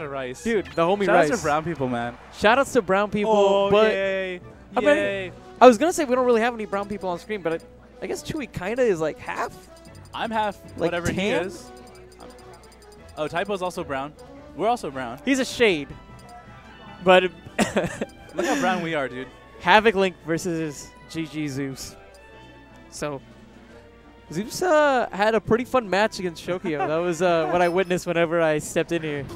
to Rice. Dude, the homie Shout Rice. out to brown people, man. Shout outs to brown people. oh, but yay. I mean, Yay. I was gonna say we don't really have any brown people on screen, but I, I guess Chewy kinda is like half. I'm half Like whatever he is. Oh, Typo's also brown. We're also brown. He's a shade. But Look how brown we are, dude. Havoc Link versus GG Zeus. So Zeus uh, had a pretty fun match against Shokio. that was uh, what I witnessed whenever I stepped in here.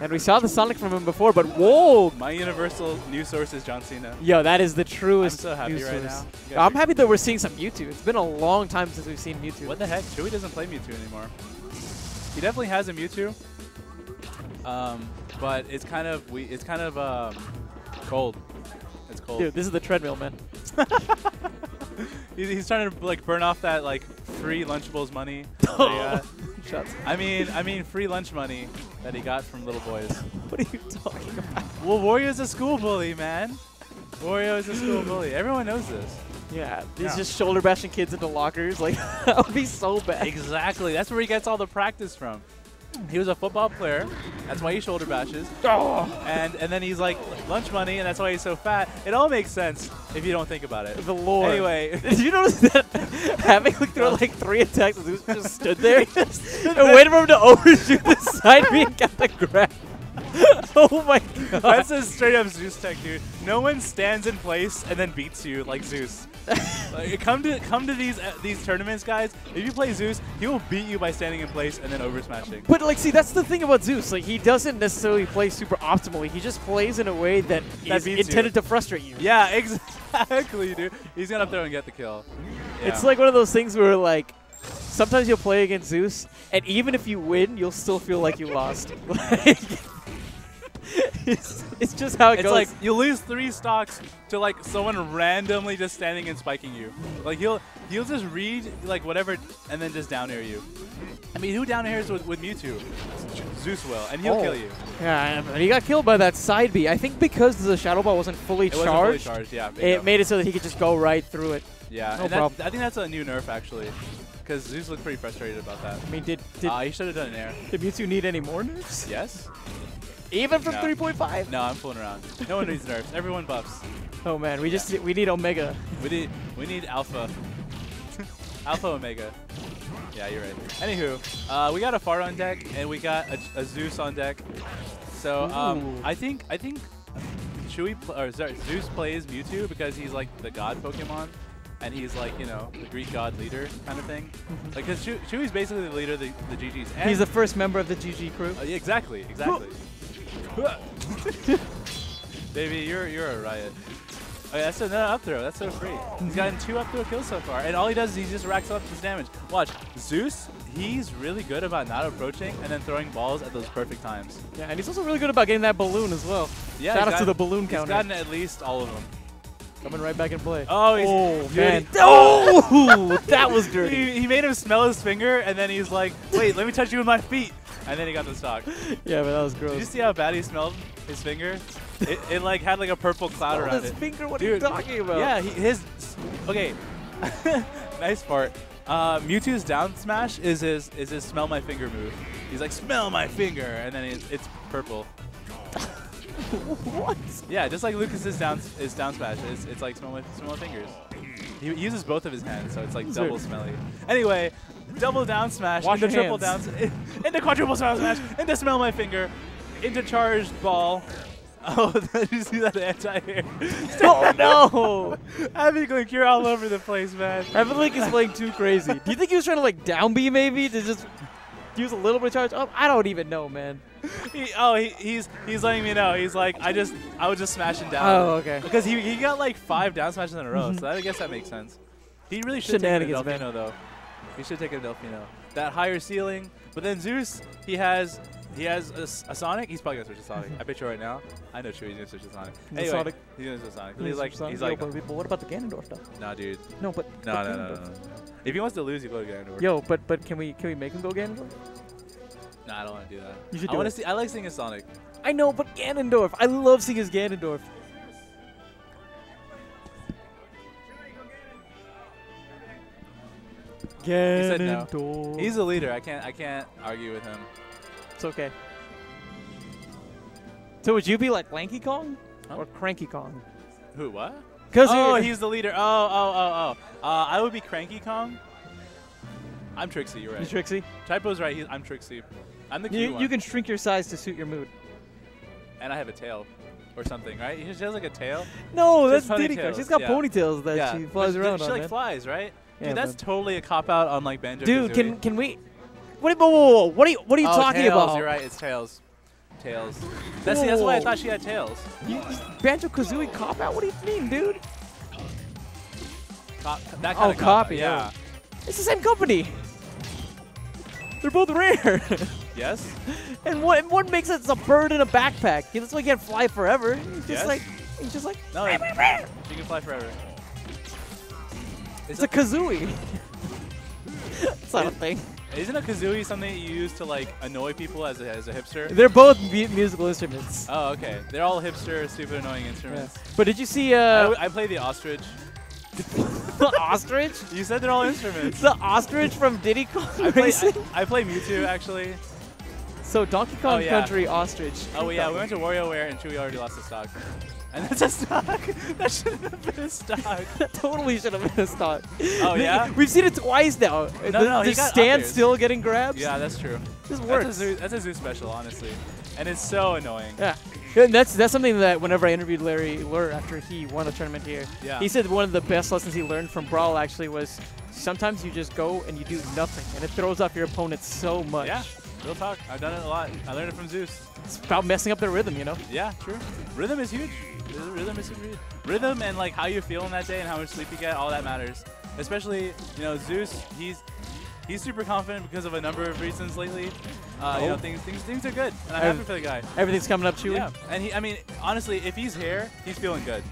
And we saw the Sonic from him before, but whoa! My universal news source is John Cena. Yo, that is the truest I'm so happy right source. now. I'm happy that we're seeing some Mewtwo. It's been a long time since we've seen Mewtwo. What the heck? Chewy doesn't play Mewtwo anymore. He definitely has a Mewtwo, um, but it's kind of we. It's kind of um, cold. It's cold. Dude, this is the treadmill, man. He's, he's trying to like burn off that like free Lunchables money. that got. Shots. I mean, I mean free lunch money that he got from little boys. What are you talking about? Well, Wario's a school bully, man. Wario is a school bully. Everyone knows this. Yeah, he's Yeah. just shoulder bashing kids into lockers. Like, that would be so bad. Exactly. That's where he gets all the practice from. He was a football player. That's why he shoulder bashes. Oh. And and then he's like lunch money, and that's why he's so fat. It all makes sense if you don't think about it. The lore. Anyway, Did you notice that having like throw like three attacks, Zeus just stood there and waited for him to overshoot the side and got the grab? oh my god. that's a straight up Zeus tech, dude. No one stands in place and then beats you like Zeus. like, come to come to these uh, these tournaments, guys. If you play Zeus, he will beat you by standing in place and then over smashing. But like, see, that's the thing about Zeus. Like, he doesn't necessarily play super optimally. He just plays in a way that, That is beats you. intended to frustrate you. Yeah, exactly, dude. He's gonna throw and get the kill. It's like one of those things where like sometimes you'll play against Zeus, and even if you win, you'll still feel like you lost. Like, it's, it's just how it It's goes. like you lose three stocks to like someone randomly just standing and spiking you. Like he'll he'll just read like whatever and then just down air you. I mean, who down airs with, with Mewtwo? Zeus will, and he'll Oh. kill you. yeah, and he got killed by that side B. I think because the Shadow Ball wasn't fully It wasn't fully charged, charged, yeah. it made it so that he could just go right through it. yeah, no and that- problem. I think that's a new nerf actually, because Zeus looked pretty frustrated about that. I mean, did did, Uh, he should have done an air. did Mewtwo need any more nerfs? Yes? Even from No. 3.5? No, I'm fooling around. No one needs nerfs. Everyone buffs. Oh man, we just we need Omega. We need we need alpha. alpha Omega. Yeah, you're right. Anywho, uh, we got a Far on deck and we got a, a Zeus on deck. So um, I think I think Chewy pl- or sorry, Zeus plays Mewtwo because he's like the god Pokemon. And he's like, you know, the Greek god leader kind of thing. Like, because Chew- Chewy's basically the leader of the, the GGs. And He's the first member of the GG crew. uh, yeah, exactly, exactly. Baby, you're you're a riot. Oh, yeah, that's another up throw. That's so free. He's gotten two up throw kills so far, and all he does is he just racks up his damage. Watch, Zeus. He's really good about not approaching and then throwing balls at those perfect times. Yeah, and he's also really good about getting that balloon as well. Yeah, Shout he's out to the balloon He's counter. gotten at least all of them. Coming right back in play. Oh, he's, Oh, man. Oh, that was dirty. He, he made him smell his finger, and then he's like, "Wait, let me touch you with my feet," and then he got the stock. Yeah, but that was gross. Did you see how bad he smelled his finger? It, it like had like a purple cloud around his it. finger, what Dude, are you talking about? Yeah, he, his. Okay, nice part. Uh, Mewtwo's down smash is his is his smell my finger move. He's like smell my finger, and then it's, it's purple. what? Yeah, just like Lucas's down is down smash. It's, it's like smell my smell my fingers. He uses both of his hands, so it's like double smelly. Anyway, double down smash Wash into triple down, into quadruple down smash, into smell my finger, into charged ball. Oh, did you see that anti-air? Oh no! Haviklink, you're all over the place, man. Haviklink is playing too crazy. Do you think he was trying to like down B maybe to just use a little bit of charge up? I don't even know, man. He, oh, he, he's he's letting me know. He's like, I just I was just smashing down. Oh, okay. Because he, he got like five down smashes in a row, so mhm. that, I guess that makes sense. He really should take a man. Though. He should take a Delfino. That higher ceiling, but then Zeus, he has he has a, a Sonic. He's probably gonna switch to Sonic. I bet you right now. I know Chewy's gonna switch to Sonic. The Anyway, Sonic. he's gonna switch to Sonic. He's like he's Yo, like, but, but what about the Ganondorf stuff? nah, dude. No, but No, but no, no, no, no. If he wants to lose, you go to Ganondorf. Yo, but but can we can we make him go Ganondorf? Nah, I don't want to do that. You should I want to see. I like seeing a Sonic. I know, but Ganondorf. I love seeing his Ganondorf. said no. Ganondorf. He's a leader. I can't I can't argue with him. It's okay. So would you be like Lanky Kong Huh? or Cranky Kong? Who? What? Because Oh, he's the leader. Oh, oh, oh, oh. Uh, I would be Cranky Kong. I'm Trixie. You're right. Trixie. Typo's right. He's, I'm Trixie. I'm the cute You, one. you can shrink your size to suit your mood. and I have a tail, or something, right? She has like a tail. No, Just that's Diddy Kong. She's got yeah. ponytails that yeah. she flies But around She on. like man. flies, right? Yeah, Dude, that's man. totally a cop out on like Banjo. Dude, can can we? What? Whoa, whoa, whoa, what are you? What are you oh, talking tails, about? You're right. It's tails. Tails. That's that's why I thought she had tails. Banjo Kazooie cop out? What do you mean, dude? Cop, that Oh, kind of copy, Yeah. It's the same company. They're both rare. Yes. and what one makes it a bird in a backpack. Yeah, That's why he can't fly forever. He's just Yes. like he's just like No. it- she can fly forever. it's a kazooie. it's not a thing. Isn't a kazooie something that you use to like annoy people as a, as a hipster? They're both musical instruments. Oh, okay. They're all hipster, stupid, annoying Yeah. instruments. But did you see I, uh, w- I play the ostrich. the ostrich? You said they're all instruments. The ostrich from Diddy Kong I play, Racing? I, I play Mewtwo actually. So Donkey Kong Oh, yeah. Country ostrich. Oh yeah, we went to WarioWare and Chewie already lost the stock. And that's a stock. that shouldn't have been a stock. That totally should have been a stock. Oh, yeah? We've seen it twice now. the, no, he the stand still getting grabs. Yeah, that's true. This That's a, works. zoo, that's a zoo special, honestly. And it's so annoying. Yeah. And that's that's something that whenever I interviewed Larry Lurr after he won a tournament here, Yeah. he said one of the best lessons he learned from Brawl actually was sometimes you just go and you do nothing and it throws off your opponent so much. Yeah, real talk. I've done it a lot. I learned it from Zeus. It's about messing up their rhythm, you know? Yeah, true. Rhythm is huge. Rhythm- Rhythm is huge. Rhythm and like how you feel in that day and how much sleep you get, all that matters. Especially, you know, Zeus. He's he's super confident because of a number of reasons lately. Uh, You know, Oh. things things things are good, and I'm I've- happy for the guy. Everything's coming up, Chewy. Yeah, and he. I mean, honestly, if he's here, he's feeling good.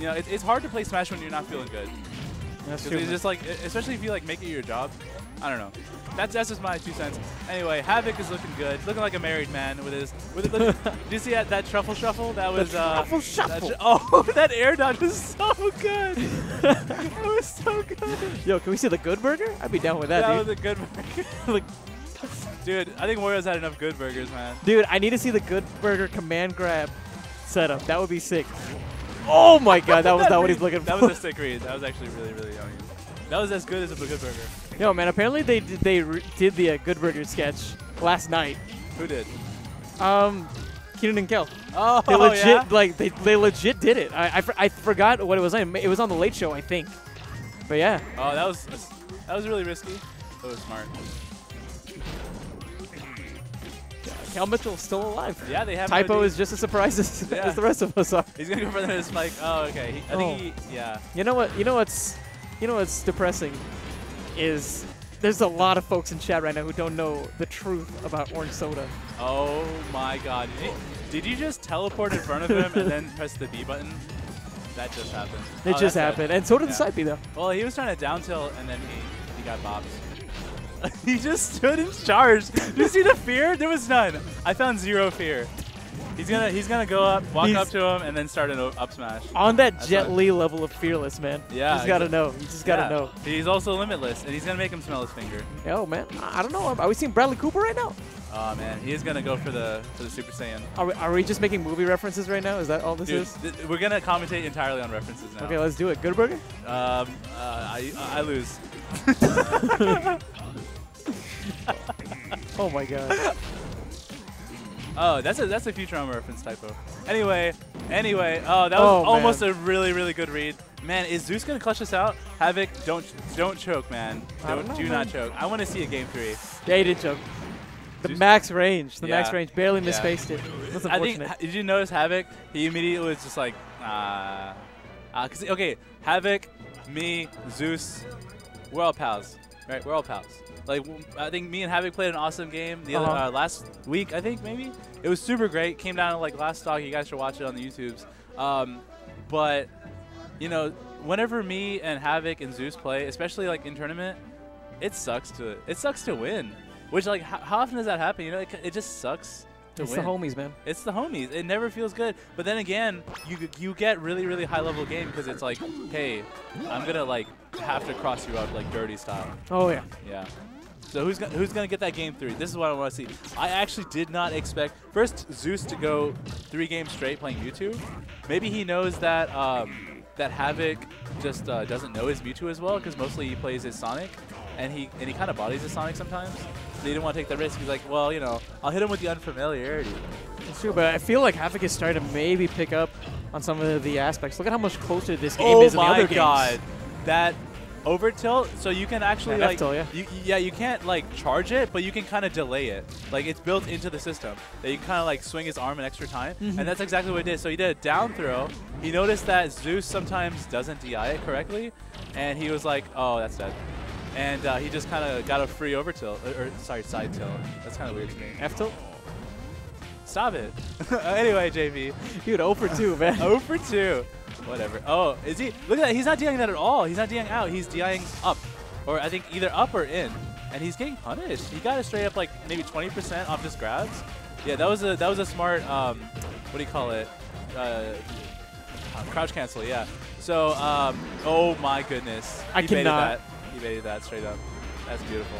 You know, it's, it's hard to play Smash when you're not feeling good. That's true. it's just like, especially if you like make it your job. I don't know. That's that's just my two cents. Anyway, Havoc is looking good, looking like a married man with his. With look, did you see that, that truffle shuffle? That was uh, truffle that shuffle. tr- oh, that air dodge was so good. that was so good. Yo, can we see the good burger? I'd be down with that, dude. That dude. was a good burger. Like, Dude, I think Wario's had enough good burgers, man. dude, I need to see the good burger command grab setup. That would be sick. Oh my god, that was not what he's looking That for. was a sick read. That was actually really, really young. That was as good as a good burger. Yo, man, apparently they did, they re- did the uh, Good Burger sketch last night. Who did? Um, Kenan and Kel. Oh, They legit yeah? like they, they legit did it. I, I, I forgot what it was on. It was on the Late Show, I think. But yeah, Oh, that was that was really risky. That was smart. Kel Mitchell's still alive. Yeah, they have Typo no is just as surprised as, Yeah. as the rest of us are. He's gonna go for the spike. Oh, okay. He, I Oh. think he. Yeah. You know what? You know what's you know what's depressing is there's a lot of folks in chat right now who don't know the truth about orange soda. Oh my God. Did you, did you just teleport in front of him and then press the B button? That just happened. It Oh, just it. happened, and so did the Yeah. side B though. Well, he was trying to down tilt and then he he got bopped. he just stood in charge. Did you see the fear? There was none. I found zero fear. He's gonna he's gonna go up, walk He's- up to him, and then start an up smash. On that That's Jet Li level of fearless, man. Yeah, you just gotta know. You just gotta Yeah. know. He's also limitless, and he's gonna make him smell his finger. Yo, man, I I don't know. Are we seeing Bradley Cooper right now? Oh man, he is gonna go for the for the Super Saiyan. Are we, are we just making movie references right now? Is that all this Dude, is? th- we're gonna commentate entirely on references now. Okay, let's do it. Good burger. Um, uh, I I lose. Oh my god. Oh, that's a that's a Futurama reference typo. Anyway, anyway. Oh, that was Oh, almost man. a really really good read. Man, is Zeus gonna clutch us out? Havoc, don't don't choke, man. Don't, don't do not choke. I want to see a game three. Yeah, he did choke. The Just- max range. The max range. Barely Yeah. misspaced it. That's I think. Did you notice Havoc? He immediately was just like, ah, uh, cause okay, Havoc, me, Zeus, we're all pals, right? We're all pals. Like I think me and Havoc played an awesome game the other Uh-huh. uh, last week. I think maybe it was super great. Came down to like last stock. You guys should watch it on the YouTubes. Um, but you know, whenever me and Havoc and Zeus play, especially like in tournament, it sucks to it sucks to win. Which like how, how often does that happen? You know, it, it just sucks to it's win. the homies, man. It's the homies. It never feels good. But then again, you you get really really high level game because it's like, hey, I'm gonna like have to cross you up like dirty style. Oh yeah. Yeah. So who's gonna, who's gonna get that game three? This is what I want to see. I actually did not expect first Zeus to go three games straight playing Mewtwo. Maybe he knows that um, that Havoc just uh, doesn't know his Mewtwo as well because mostly he plays his Sonic, and he and he kind of bodies his Sonic sometimes. So he didn't want to take the risk. He's like, well, you know, I'll hit him with the unfamiliarity. It's true, but I feel like Havoc is starting to maybe pick up on some of the aspects. Look at how much closer this game oh is than the my other god, games. That over tilt. So you can actually Yeah, like, F-tilt, yeah. You, yeah, you can't like charge it, but you can kind of delay it. Like it's built into the system that you kind of like swing his arm an extra time, Mhm. and that's exactly what he did. So he did a down throw. He noticed that Zeus sometimes doesn't DI it correctly, and he was like, "Oh, that's dead." And uh, he just kind of got a free over tilt, or, or sorry, side tilt. That's kind of weird to me. F tilt? Stop it. anyway, JV. Dude, 0 for 2, man. 0 for 2. Whatever. Oh, is he? Look at that. He's not DIing that at all. He's not DIing out. He's DIing up. Or I think either up or in. And he's getting punished. He got a straight up like maybe 20% off just grabs. Yeah, that was a that was a smart um what do you call it? Uh, crouch cancel, yeah. So um oh my goodness. I he baited cannot. that. He baited that straight up. That's beautiful.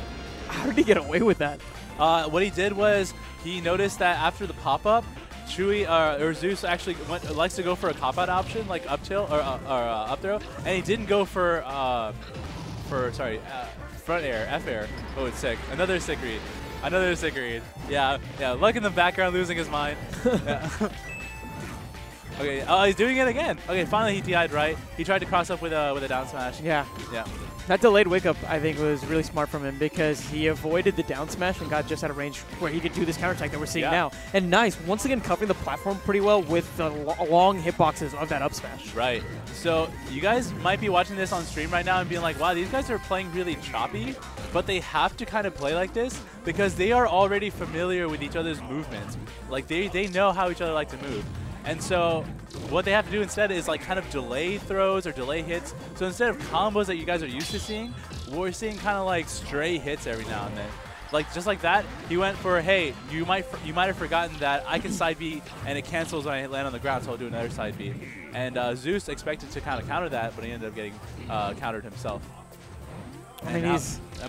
How did he get away with that? Uh, what he did was he noticed that after the pop-up, Chewy uh, or Zeus actually went, likes to go for a cop-out option like up tilt or, uh, or uh, up throw, and he didn't go for uh, for sorry uh, front air, F air. Oh, it's sick. Another sick read. Another sick read. Yeah, yeah. Luck in the background, losing his mind. Yeah. okay. Oh, he's doing it again. Okay, finally he DI'd right. He tried to cross up with a with a down smash. Yeah. Yeah. That delayed wake up, I think, was really smart from him because he avoided the down smash and got just out of range where he could do this counter attack that we're seeing Yeah. now. And nice, once again covering the platform pretty well with the lo- long hitboxes of that up smash. Right. So you guys might be watching this on stream right now and being like, wow, these guys are playing really choppy, but they have to kind of play like this because they are already familiar with each other's movements. Like they, they know how each other like to move. And so what they have to do instead is like kind of delay throws or delay hits. So instead of combos that you guys are used to seeing, we're seeing kind of like stray hits every now and then. Like just like that, he went for hey, you might you might have forgotten that I can side B and it cancels when I land on the ground, so I'll do another side B. And uh, Zeus expected to kind of counter that, but he ended up getting uh, countered himself. I mean,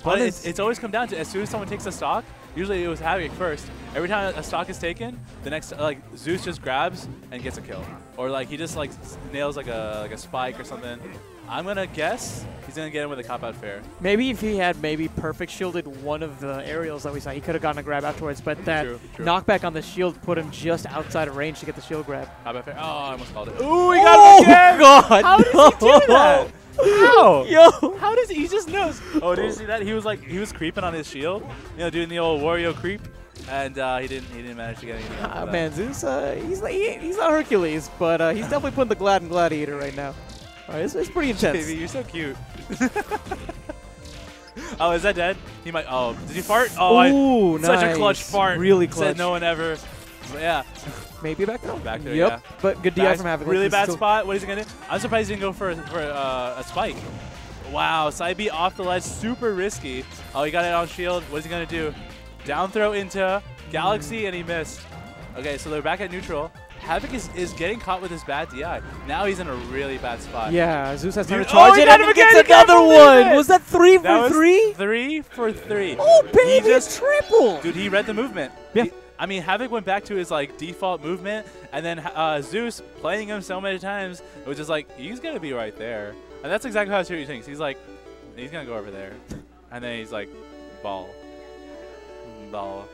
but it's, it's always come down to as soon as someone takes a stock, usually it was Havoc first. Every time a stock is taken, the next like Zeus just grabs and gets a kill, or like he just like nails like a like a spike or something. I'm gonna guess he's gonna get him with a cop out fair. Maybe if he had maybe perfect shielded one of the aerials that we saw, he could have gotten a grab afterwards. But that True, true. knockback on the shield put him just outside of range to get the shield grab. Cop out fair. Oh, I almost called it. Ooh, he got him again! God! How does he do that? How? Yo! How does he, he just knows? Oh, did you see that? He was like he was creeping on his shield, you know, doing the old Wario creep, and uh, he didn't he didn't manage to get anything. off Ah, man, Zeus, uh, he's, like, he, he's not Hercules, but uh, he's definitely putting the Glad and Gladiator right now. Right, it's, it's pretty intense. Baby, you're so cute. oh, is that dead? He might. Oh, did he fart? Oh, I, Ooh, such a clutch nice. fart. Really clutch. Said no one ever. But yeah, Maybe back there. Back there, Yep. yeah. But good DI from Havoc. really bad spot. What is he gonna do? I'm surprised he didn't go for for uh, a spike. Wow, side B off the ledge, super risky. Oh, he got it on shield. What is he gonna do? Down throw into Galaxy, and he missed. Okay, so they're back at neutral. Havoc is, is getting caught with his bad DI. Now he's in a really bad spot. Yeah, Zeus has time to charge oh, it and he gets again, he can't another one. it. Was that three That for three? Three for three. Oh, baby, He just triple. Dude, he read the movement. Yeah. He- I mean, Havoc went back to his like default movement, and then uh, Zeus playing him so many times, it was just like he's gonna be right there, and that's exactly how Shuri thinks. He's like, he's gonna go over there, and then he's like, ball, ball.